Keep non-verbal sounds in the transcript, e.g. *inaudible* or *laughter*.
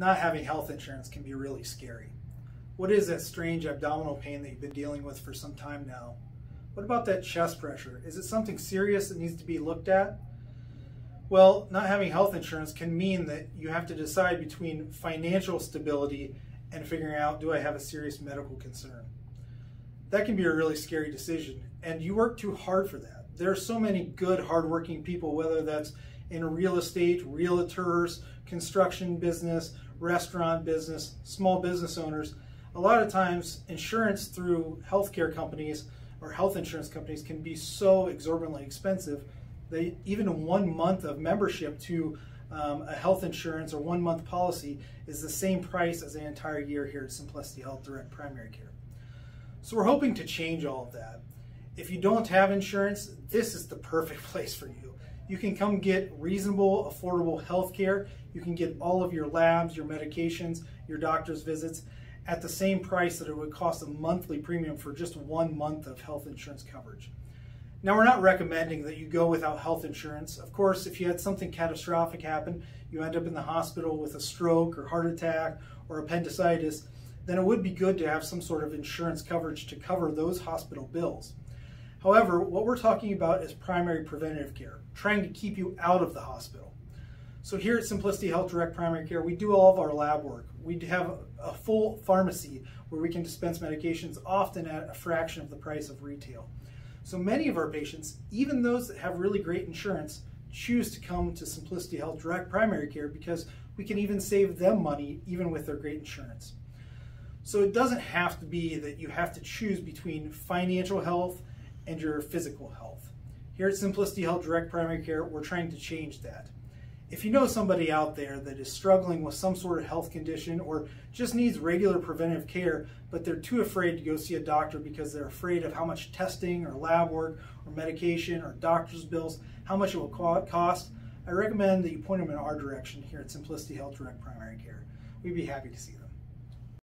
not having health insurance can be really scary. What is that strange abdominal pain that you've been dealing with for some time now? What about that chest pressure? Is it something serious that needs to be looked at? Well, not having health insurance can mean that you have to decide between financial stability and figuring out do I have a serious medical concern? That can be a really scary decision, and you work too hard for that. There are so many good, hardworking people, whether that's in real estate, realtors, construction business, restaurant business, small business owners. A lot of times, insurance through healthcare companies or health insurance companies can be so exorbitantly expensive that even one month of membership to um, a health insurance or one month policy is the same price as an entire year here at Simplicity Health Direct Primary Care. So we're hoping to change all of that. If you don't have insurance, this is the perfect *laughs* place for you. You can come get reasonable, affordable health care. You can get all of your labs, your medications, your doctor's visits at the same price that it would cost a monthly premium for just one month of health insurance coverage. Now, we're not recommending that you go without health insurance. Of course, if you had something catastrophic happen, you end up in the hospital with a stroke or heart attack or appendicitis, then it would be good to have some sort of insurance coverage to cover those hospital bills. However, what we're talking about is primary preventative care, trying to keep you out of the hospital. So here at Simplicity Health Direct Primary Care, we do all of our lab work. We have a full pharmacy where we can dispense medications often at a fraction of the price of retail. So many of our patients, even those that have really great insurance, choose to come to Simplicity Health Direct Primary Care because we can even save them money even with their great insurance. So it doesn't have to be that you have to choose between financial health and your physical health. Here at Simplicity Health Direct Primary Care, we're trying to change that. If you know somebody out there that is struggling with some sort of health condition or just needs regular preventive care, but they're too afraid to go see a doctor because they're afraid of how much testing or lab work or medication or doctor's bills, how much it will cost, I recommend that you point them in our direction here at Simplicity Health Direct Primary Care. We'd be happy to see them.